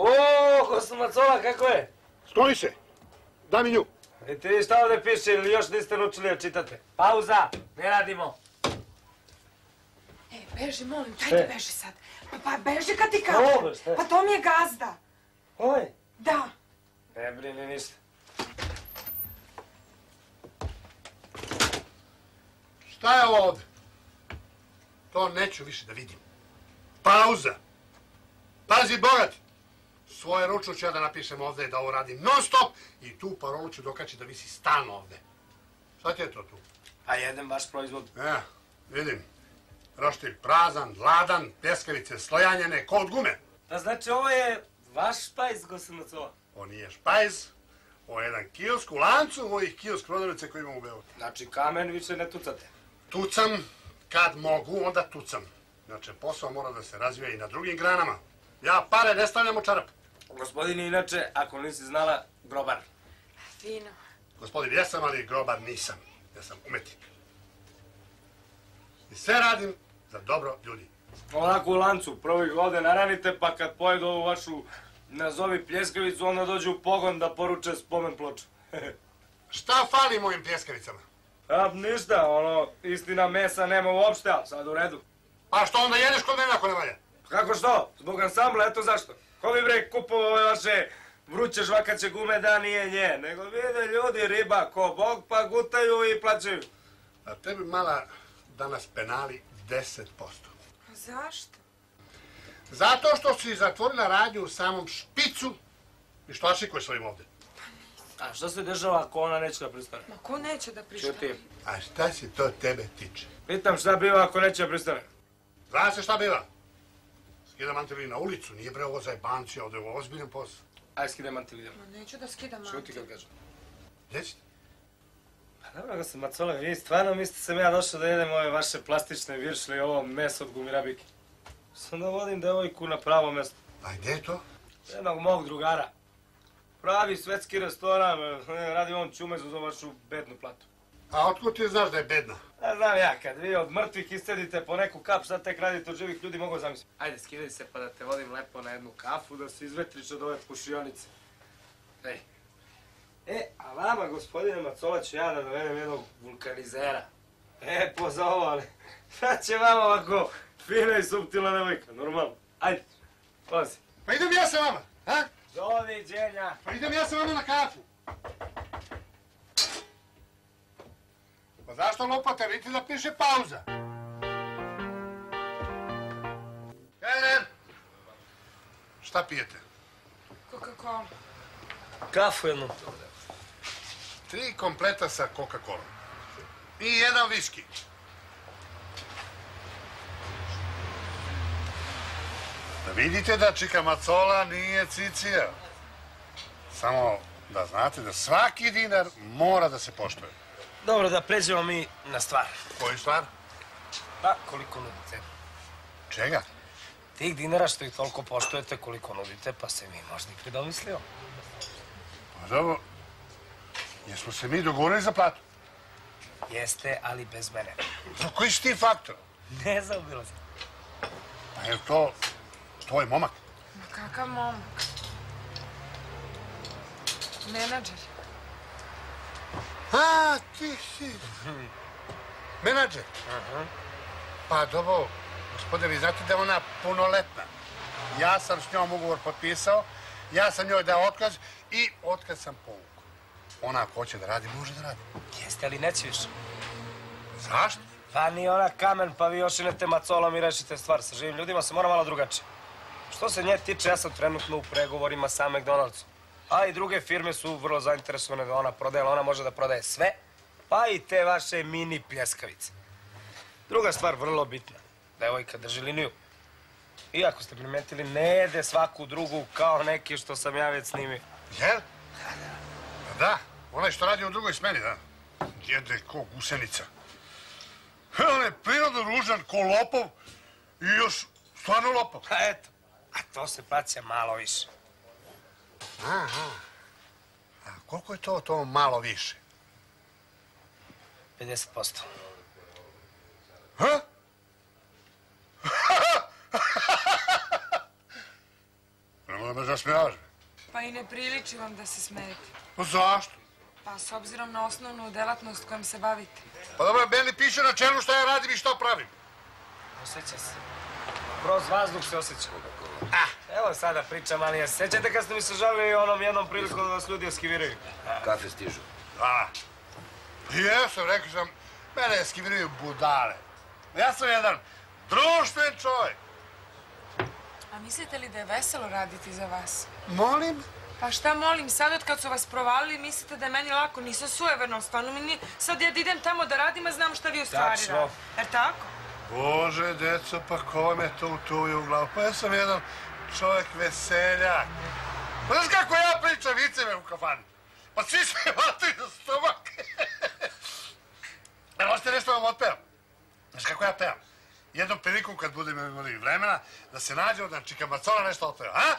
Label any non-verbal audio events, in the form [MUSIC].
O, Kosumacola, kako je? Skloni se! Daj mi nju! I ti šta ovde piše ili još niste naučili da čitate? Pauza, ne radimo. E, beži, molim, dajte je? beži sad. Pa, pa beži kad ti kažem. je? Pa to mi je gazda. Oj. Da. Ne brini ništa. Šta je ovo ovde? To neću više da vidim. Pauza! Pazi, bogat! Svoje ručno ću ja da napišem ovde da ovo radim non stop i tu parolu ću dokaći da visi stalno ovde. Šta ti je to tu? A jedem vaš proizvod. E, vidim. Roštilj prazan, gladan, pljeskavice slojanjene, ko od gume. Pa znači ovo je vaš špajz, Kosumacola. Ovo nije špajz, ovo je jedan kiosk u lancu mojih kiosk prodavnice koji imam u Beogradu. Znači kamen više ne tucate. Tucam, kad mogu, onda tucam. Znači, posao mora da se razvija i na drugim granama. Ja pare ne stavljam u čarap. Gospodin je inače, ako nisi znala, grobar. Fino. Gospodin, jesam, ali grobar nisam. Ja sam umetnik. I sve radim za dobro ljudi. Ovako u lancu, prvo ih ovde naranite, pa kad pojedu ovu vašu nazovi pljeskavicu, onda dođu u pogon da poruče spomen ploču. [LAUGHS] Šta fali mojim pljeskavicama? A ništa, ono, istina mesa nema uopšte, ali sad u redu. Pa što onda jedeš kod mene ako ne valja? Kako što? Zbog ansambla, eto zašto. Ko bi bre kupovao ove vaše vruće žvakaće gume da nije nje, nego vide ljudi riba ko bog pa gutaju i plaćaju. A tebi mala danas penali 10%. A zašto? Zato što si zatvorila radnju u samom špicu i što ašikuješ svojim ovde. A što se dešava ako ona neće da pristane? Ma ko neće da prištane? Čuti, A šta se to tebe tiče? pitam šta biva ako neće da pristane? Zna se šta biva? Skidam antili na ulicu, nije bre ovo za jebanci, ovde je ovo ozbiljan posao. Aj, skidaj mantil, idemo. Ma neću da skidam Šuti mantil. kad kažem. Ćete? Pa dobro, gospodin Macola, vi stvarno mislite sam ja došao da jedem ove vaše plastične viršle i ovo meso od gumirabike. Sam da vodim devojku na pravo mesto. A gdje je to? Jednog mog drugara. Pravi svetski restoran, e, radi on čumezu za vašu bednu platu. A otkud ti znaš da je bedna? Ja znam ja, kad vi od mrtvih istedite po neku kap, šta tek radite od živih ljudi, mogu zamisliti. Ajde, skidaj se pa da te vodim lepo na jednu kafu, da se izvetriš od ove pušionice. Ej. E, a vama, gospodine Macola, ću ja da dovedem jednog vulkanizera. E, za ovo, ali šta će vama ovako fina i subtilna devojka, normalno. Ajde, polazi. Pa idem ja sa vama, a? Doviđenja. Pa idem ja sa vama na kafu. Pa zašto lopate? Vidite da piše pauza. Keller! Šta pijete? Coca-Cola. Kafu jednu. Tri kompleta sa Coca-Colom. I jedan viski. Da vidite da Čika Macola nije cicija. Samo da znate da svaki dinar mora da se poštuje. Dobro, da pređemo mi na stvar. Koju stvar? Pa, koliko nudite? Čega? Tih dinara što ih toliko poštujete koliko nudite, pa se mi možda i predomislio. Pa dobro, jesmo se mi dogovorili za platu? Jeste, ali bez mene. Za koji si ti faktor? Ne zaobilazim. Pa je to tvoj momak? Ma kakav momak. Menadžer. A, ti si. Menadžer? Pa dobro, gospodine, vi znate da je ona punoletna. Ja sam s njom ugovor potpisao, ja sam njoj dao otkaz i otkaz sam povukao. Ona ako hoće da radi, može da radi. Jeste, ali neće više. Zašto? Pa ni ona kamen, pa vi ošinete macolom i rešite stvar. Sa živim ljudima se mora malo drugačije. Što se nje tiče, ja sam trenutno u pregovorima sa McDonald'som. A i druge firme su vrlo zainteresovane da ona prodaje, ona može da prodaje sve, pa i te vaše mini pljeskavice. Druga stvar, vrlo bitna. Devojka drži liniju. Iako ste primetili, ne jede svaku drugu kao neki što sam ja već snimio. Jel? Pa da, onaj što radi u drugoj smeni, da. Jede ko gusenica. On je prirodno ružan, ko lopov i još stvarno lopov. Pa eto, a to se plaća malo više. Aha. A koliko je to, to malo više? 50%. Ha? [LAUGHS] Prema me zasmijavaš. Pa i ne priliči vam da se smijete. Pa zašto? Pa s obzirom na osnovnu delatnost kojom se bavite. Pa dobro, meni piše na čelu šta ja radim i šta pravim. Osjeća se. Kroz vazduh se osjeća. Ah, evo sada pričam, ali ja se sećate kad ste mi se žalili onom jednom prilikom da vas ljudi eskiviraju? Kafe stižu. A, jesam, rekao sam, mene eskiviraju budale. Ja sam jedan društven čovjek. A mislite li da je veselo raditi za vas? Molim? Pa šta molim, sad od kad su vas provalili, mislite da je meni lako, nisam sujeverno, stvarno mi nije, sad ja idem tamo da radim, a znam šta vi u stvari Tačno. radite. Jer tako? Bože, deco, pa ko vam je to utuvio u glavu? Pa ja sam jedan čovjek veseljak. Pa znaš kako ja pričam viceve u kafani? Pa svi se [LAUGHS] vataju za stomak. [LAUGHS] Ne možete nešto vam otpevam? Znaš kako ja pevam? Jednom prilikom kad budemo imali vremena, da se nađemo da čika macola nešto otpeva, a?